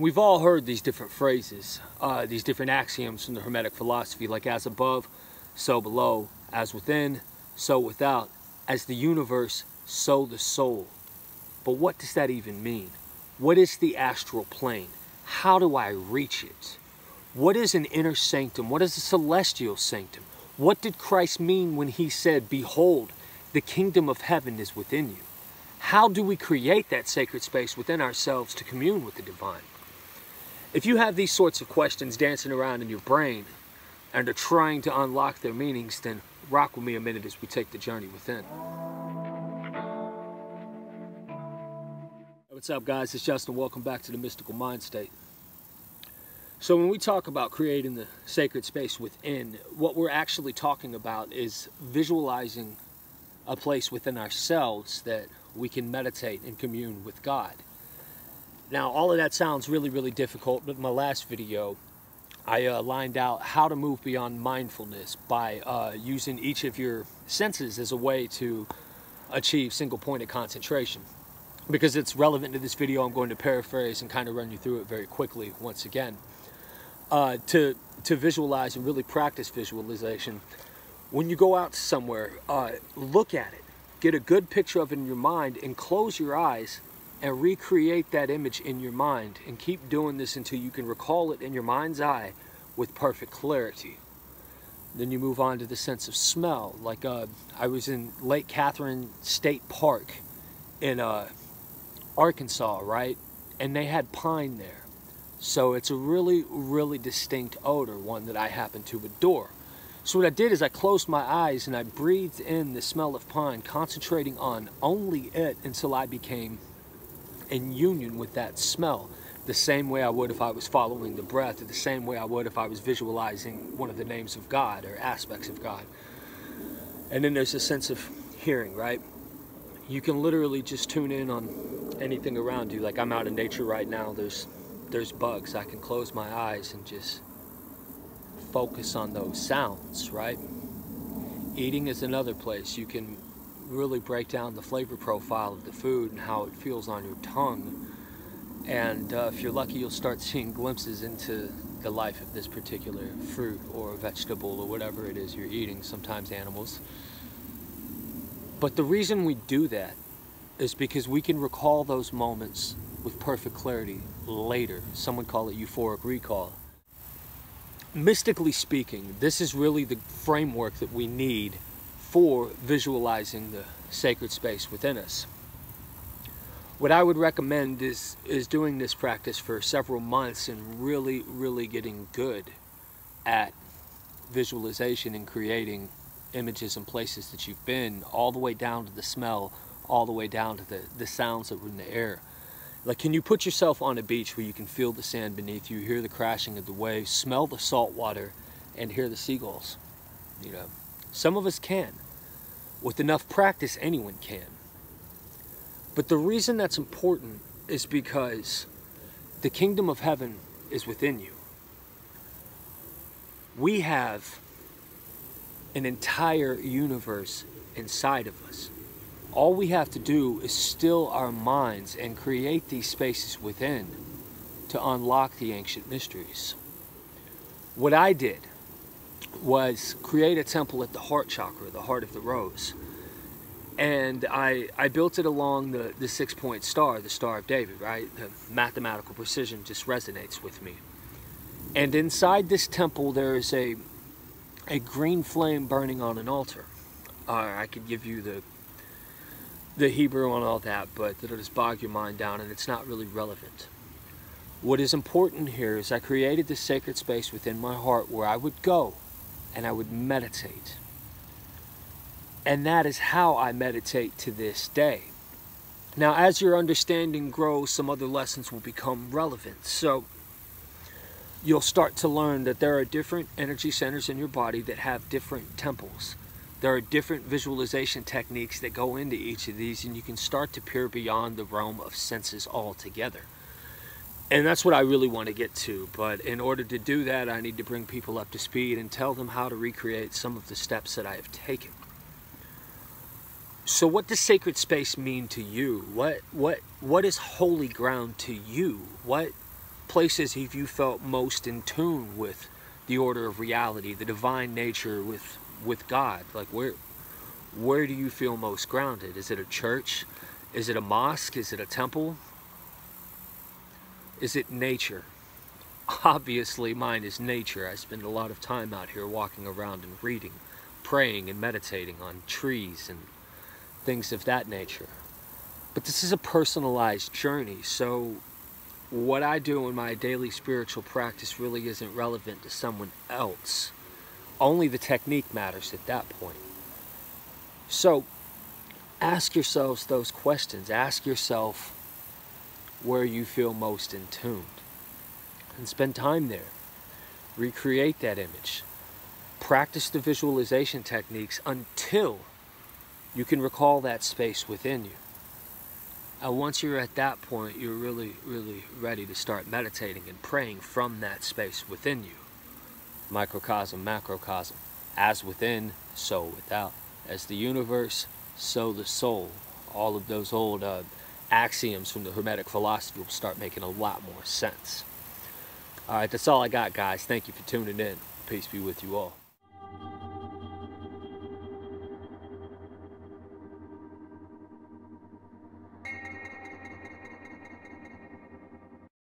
We've all heard these different phrases, uh, these different axioms from the Hermetic philosophy, like as above, so below, as within, so without, as the universe, so the soul. But what does that even mean? What is the astral plane? How do I reach it? What is an inner sanctum? What is a celestial sanctum? What did Christ mean when he said, Behold, the kingdom of heaven is within you? How do we create that sacred space within ourselves to commune with the divine? If you have these sorts of questions dancing around in your brain and are trying to unlock their meanings, then rock with me a minute as we take the journey within. What's up, guys? It's Justin. Welcome back to the Mystical Mindstate. So, when we talk about creating the sacred space within, what we're actually talking about is visualizing a place within ourselves that we can meditate and commune with God. Now, all of that sounds really, really difficult, but in my last video, I uh, lined out how to move beyond mindfulness by uh, using each of your senses as a way to achieve single pointed concentration. Because it's relevant to this video, I'm going to paraphrase and kind of run you through it very quickly once again. Uh, to, to visualize and really practice visualization, when you go out somewhere, uh, look at it, get a good picture of it in your mind, and close your eyes and recreate that image in your mind and keep doing this until you can recall it in your mind's eye with perfect clarity. Then you move on to the sense of smell. Like uh, I was in Lake Catherine State Park in uh, Arkansas, right? And they had pine there. So it's a really, really distinct odor, one that I happen to adore. So what I did is I closed my eyes and I breathed in the smell of pine, concentrating on only it until I became in union with that smell the same way I would if I was following the breath, or the same way I would if I was visualizing one of the names of God or aspects of God. And then there's a sense of hearing, right? You can literally just tune in on anything around you. Like I'm out in nature right now, there's there's bugs. I can close my eyes and just focus on those sounds, right? Eating is another place. You can really break down the flavor profile of the food and how it feels on your tongue. And uh, if you're lucky, you'll start seeing glimpses into the life of this particular fruit or vegetable or whatever it is you're eating, sometimes animals. But the reason we do that is because we can recall those moments with perfect clarity later. Some would call it euphoric recall. Mystically speaking, this is really the framework that we need for visualizing the sacred space within us. What I would recommend is, is doing this practice for several months and really, really getting good at visualization and creating images and places that you've been, all the way down to the smell, all the way down to the, the sounds that were in the air. Like, can you put yourself on a beach where you can feel the sand beneath you, hear the crashing of the waves, smell the salt water, and hear the seagulls? You know, some of us can. With enough practice, anyone can. But the reason that's important is because the kingdom of heaven is within you. We have an entire universe inside of us. All we have to do is still our minds and create these spaces within to unlock the ancient mysteries. What I did was create a temple at the heart chakra, the heart of the rose. And I, I built it along the, the six point star, the Star of David, right? The mathematical precision just resonates with me. And inside this temple, there is a, a green flame burning on an altar. Uh, I could give you the, the Hebrew and all that, but it'll just bog your mind down and it's not really relevant. What is important here is I created this sacred space within my heart where I would go and I would meditate. And that is how I meditate to this day. Now, as your understanding grows, some other lessons will become relevant. So, you'll start to learn that there are different energy centers in your body that have different temples. There are different visualization techniques that go into each of these, and you can start to peer beyond the realm of senses altogether. And that's what I really want to get to. But in order to do that, I need to bring people up to speed and tell them how to recreate some of the steps that I have taken. So what does sacred space mean to you? What what what is holy ground to you? What places have you felt most in tune with the order of reality, the divine nature with with God? Like where where do you feel most grounded? Is it a church? Is it a mosque? Is it a temple? Is it nature? Obviously mine is nature. I spend a lot of time out here walking around and reading, praying and meditating on trees and things of that nature. But this is a personalized journey, so what I do in my daily spiritual practice really isn't relevant to someone else. Only the technique matters at that point. So ask yourselves those questions. Ask yourself where you feel most in and spend time there. Recreate that image. Practice the visualization techniques until you can recall that space within you. And once you're at that point, you're really, really ready to start meditating and praying from that space within you. Microcosm, macrocosm. As within, so without. As the universe, so the soul. All of those old uh, axioms from the Hermetic philosophy will start making a lot more sense. All right, that's all I got, guys. Thank you for tuning in. Peace be with you all.